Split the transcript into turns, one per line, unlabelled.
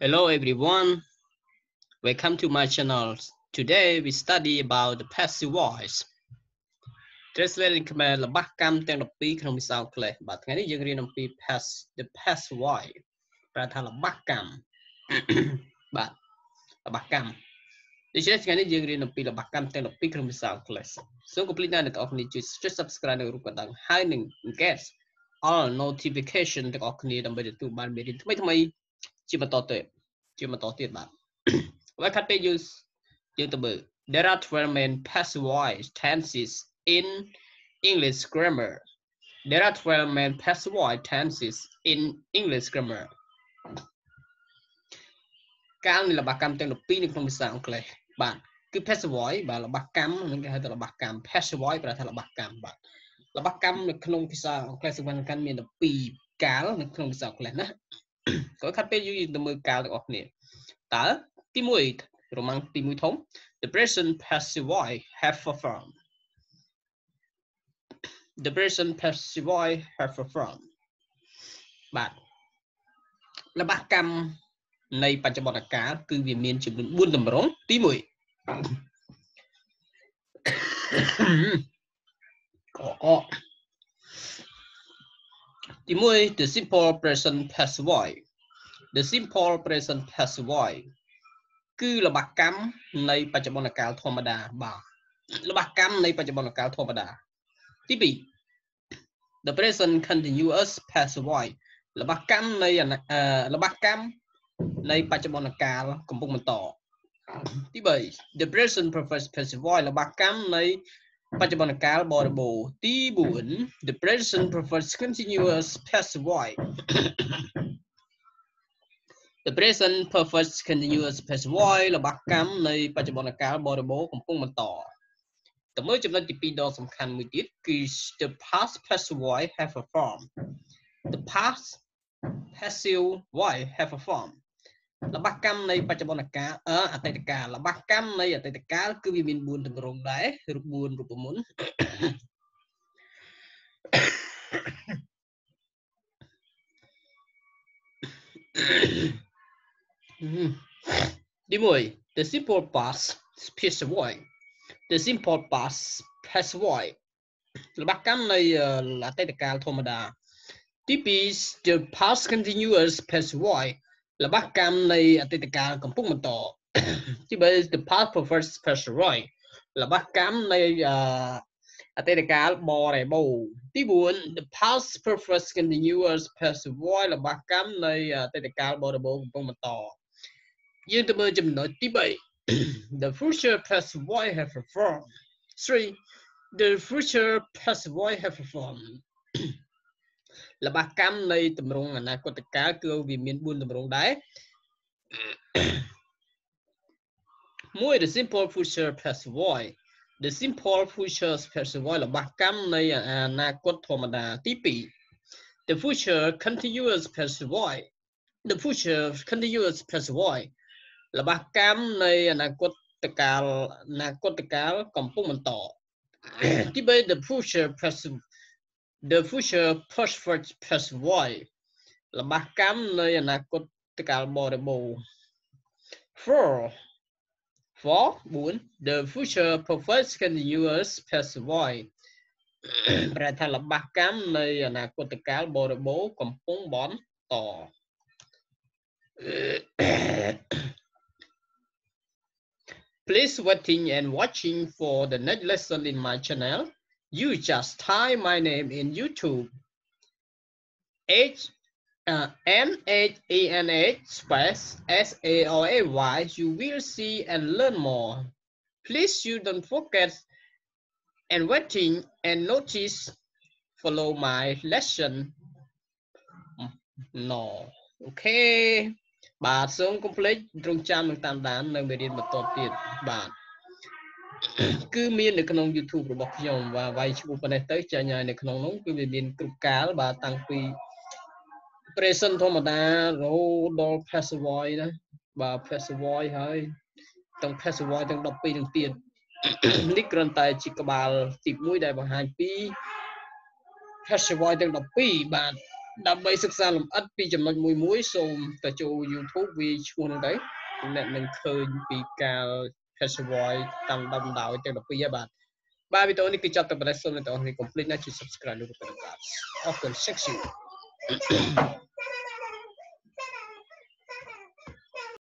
Hello everyone, welcome to my channel. Today we study about the passive voice. Translate ខ្មែររបស់កម្មទាំង12ក្នុងភាសាអង់គ្លេសបាទថ្ងៃនេះយើងរៀនអំពី pass the passive voice ប្រែថារបស់កម្មបាទរបស់កម្មដូច្នេះថ្ងៃនេះយើងរៀនអំពីរបស់កម្មទាំង12ក្នុងភាសាអង់គ្លេសសូមកុំភ្លេចណាអ្នកទាំងអស់គ្នាជួយចុច subscribe នៅរូបកណ្ដឹងហើយនឹង get all notification ទាំងអស់គ្នាដើម្បីទទួលបានមេរៀនថ្មីៗ ជាបន្តទៅជាបន្តទៀតបាទហើយខាត់ពេលយើងយើងទៅមើល There are 12 main passive voice tenses in English grammar There are 12 main passive voice tenses in English grammar កាលនៃលបកម្មទាំង12នៅក្នុងភាសាអង់គ្លេសបាទគឺ passive voice បាទលបកម្មនឹងគេហៅថាលបកម្ម passive voice ប្រែថាលបកម្មបាទលបកម្មនៅក្នុងភាសាអង់គ្លេសសំខាន់ៗមាន12កាលនៅក្នុងភាសាអង់គ្លេសណា ក៏ខាត់ពេលយើងទៅមើលកាលទាំងអស់គ្នាតើទី1រ៉ូម៉ាំងទី1ធំ the present passive voice have performed the present passive voice have performed បាទរបស់កម្មនៃបច្ចុប្បន្នកាលគឺវាមានចំនួន4តម្រងទី1កកទី1 the simple present passive voice the simple present passive voice គឺរបស់កម្មនៃបច្ចុប្បន្នកាលធម្មតាបាទរបស់កម្មនៃបច្ចុប្បន្នកាលធម្មតាទី2 the present continuous passive voice របស់កម្មនៃរបស់កម្មនៃបច្ចុប្បន្នកាលកំពុងបន្តទី3 the present perfect passive voice របស់កម្មនៃបច្ចុប្បន្នកាលបរិបូរណ៍ទី4 the present perfect continuous passive voice the present perfect continuous passive voice របស់កម្មនៃបច្ចុប្បន្នកាលបរិបូរណ៍កំពុងបន្តតើមើលចំណុចទី2ដ៏សំខាន់មួយទៀតគឺ the past passive voice have a form the past passive voice have a form របស់កម្មនៃបច្ចុប្បន្នកាលអតីតកាលរបស់កម្មនៃអតីតកាលគឺវាមាន4ទម្រង់ដែររូប4រូបមន្ត ទី1 the simple past passive voice the simple past passive voice របស់កម្មនៃអតីតកាលធម្មតាទី2 the past continuous passive voice របស់កម្មនៃអតីតកាលកំពុងបន្តទី3 the past perfect passive voice របស់កម្មនៃអតីតកាលបរិបូរទី4 the past perfect continuous passive voice របស់កម្មនៃអតីតកាលបរិបូរកំពុងបន្ត យើងទៅមើលចំណុចទី3 the future passive voice have performed 3 the future passive voice have performed របស់កម្មនៃតម្រងអនាគតកាលគឺវាមាន4តម្រងដែរមួយ the simple future passive voice the simple future passive voice របស់កម្មនៃអនាគតធម្មតាទី2 the future continuous passive voice the future continuous passive voice របស់កម្មនៃអនាគតកាលអនាគតកាលកំពុងបន្តទី3 the future passive the future perfect passive voice របស់កម្មនៃអនាគតកាលបរិបូរណ៍ for for 4 the future perfect continuous passive voice ប្រែថារបស់កម្មនៃអនាគតកាលបរិបូរណ៍កំពុងបន្ត Please waiting and watching for the next lesson in my channel. You just type my name in YouTube. H uh, N H N H space S A R A Y. You will see and learn more. Please you don't forget and waiting and notice. Follow my lesson. No. Okay. បាទសូមកុំភ្លេចត្រង់ចាំនឹងតាមដាននៅមេរៀនបន្តទៀតបាទគឺមាននៅក្នុង YouTube របស់ខ្ញុំបាទវាយឈ្មោះប៉ុណ្ណេះទៅចាញ់ហើយនៅក្នុងនោះគឺវាមានគ្រប់កាលបាទតាំងពី present ធម្មតារហូតដល់ passive voice ណាបាទ passive voice ហើយទាំង passive voice ទាំង12ទាំងទៀតនេះគ្រាន់តែជាក្បាលទី1ដែលបង្ហាញពី passive voice ទាំង12បាទ ដើម្បីសិក្សាលម្អិតពីចំណុចមួយមួយសូមទៅចូល YouTube វាឈ្មោះហ្នឹងទៅអ្នកនឹងឃើញពីការ passive voice តាមដំដោយទាំង12ហើយបាទបាទវីដេអូនេះគឺចប់តែប៉ុណ្ណេះសូមអ្នកទាំងអស់គ្នាកុំភ្លេចណាជួយ subscribe និងកដិបាទអរគុណ thank you